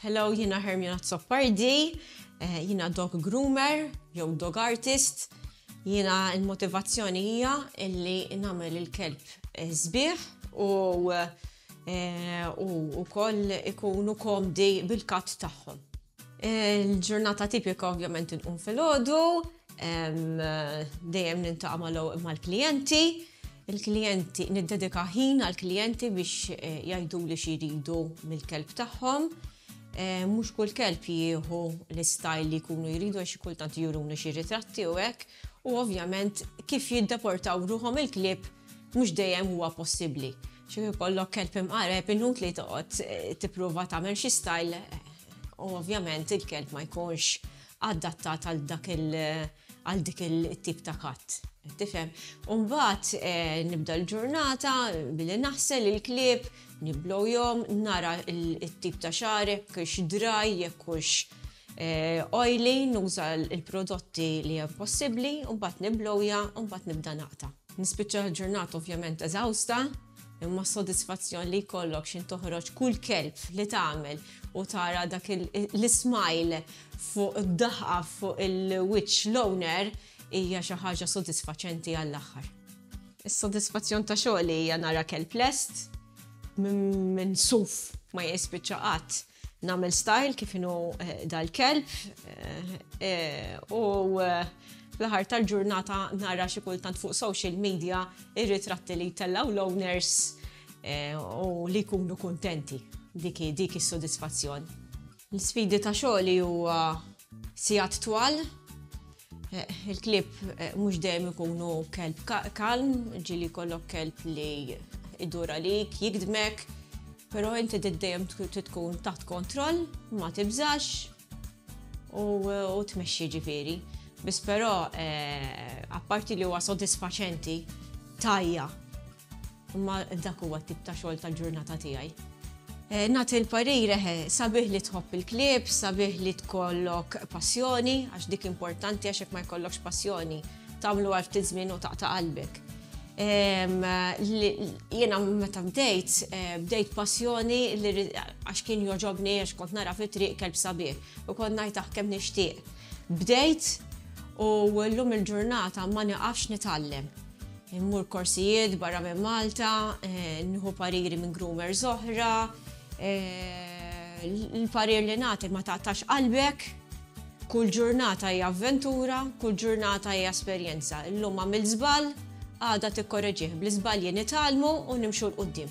Hello, jina Hermiona Zoppardi, eh, jina dog groomer, jew dog artist. Jina il-motivazzjoni hija illi namel il-kelb eh, zbieħ u eh, u koll ikunu komdi bil-kat tagħhom. Il-ġurnata tipika ovvjament inqum fil-ħodu, dejjem nintaqa' mal-klijenti, il-klijenti niddedika ħin għall-klijenti biex eh, jgħiduli xi jridu mill-kelb tagħhom. Eh, mhux kull kelb jieħu l-istajl li jkunu jridu għax kultant juruni xi ritratti u hekk, u ovvjament kif jiddeportaw ruhom il-klib Mhux dejjem huwa possibbli. Xi jkollok kelb imqareb inut li toqgħod tipprova tagħmel xi style u ovvjament il-kelb ma jkunx adattat għal dak il għal dik it-tip ta' cut. Tifhem? U mbagħad nibda l-ġurnata billi naħsel il-klieb, nibblowjhom, nara t-tip ta' xagħar jekk hux dry, jekk hux oily, nuża l-prodotti li hemm possibbli u mbagħad nibblowja u mbagħad nibda naqta'. Nispiċċa l-ġurnata ovvjament eżawsta, imma s-sodisfazzjon li jkollok x'int toħroġ kull kelb li tagħmel u tara dak l-ismile fuq id-daħqaf fuq il-wiċċ l-owner hija xi ħaġa sodisfaċenti għall-aħħar. Is-sodisfazzjon ta' xogħli hija nara kelb lest minn suf. Ma jispiċċa qatt. Nagħmel style kif inhu dal-kelb u fl-aħħar tal-ġurnata nara xi kultant fuq social media ir-ritratti li jtellgħu l-owners u li jkunu kuntenti. Dik hi dik is-sodisfazzjon. L-isfidi ta' xogħli huwa sigħat twal, Il-klieb mhux dejjem ikunu kelb kalm, ġieli jkollok kelb li jdur għalik, jikdmek, però inti trid dejjem tkun taħt kontroll, ma tibżax u tmexxi ġifieri. Biss però apparti li huwa sodisfaċenti, tajja. Imma dak huwa t-tip ta' xogħol tal-ġurnata tiegħi. Nagħti l-parir, eħe, sabiħ li tħobb il-klieb, sabiħ li tkollok passjoni, għax dik importanti għax jekk ma jkollokx passjoni, tagħmlu għal ftit żmien u taqta' qalbek. Jiena meta bdejt, bdejt passjoni għax kien jogħġobni għax kont nara fit-triq kelb sabiħ u kont ngħid aħ kemm nixtieq. Bdejt u llum il-ġurnata ma nieqafx nitgħallem. Immur korsijiet barra minn Malta, nieħu pariri minn groomers oħra, l-parir li nagħti ma taqtax qalbek, kull ġurnata hija avventura, kull ġurnata hija esperjenza. Illum għamilt żball, għada tikkoreġih, bl-iżbalji nitgħallmu u nimxu 'l quddiem.